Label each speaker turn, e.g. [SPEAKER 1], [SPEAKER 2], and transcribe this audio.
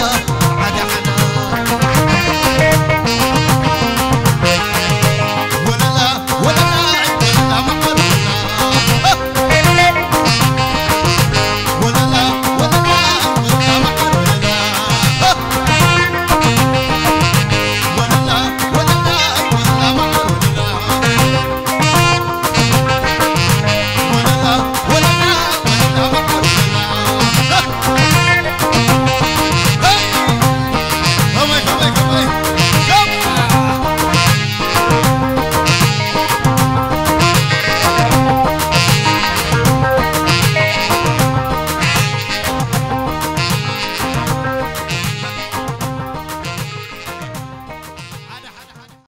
[SPEAKER 1] oh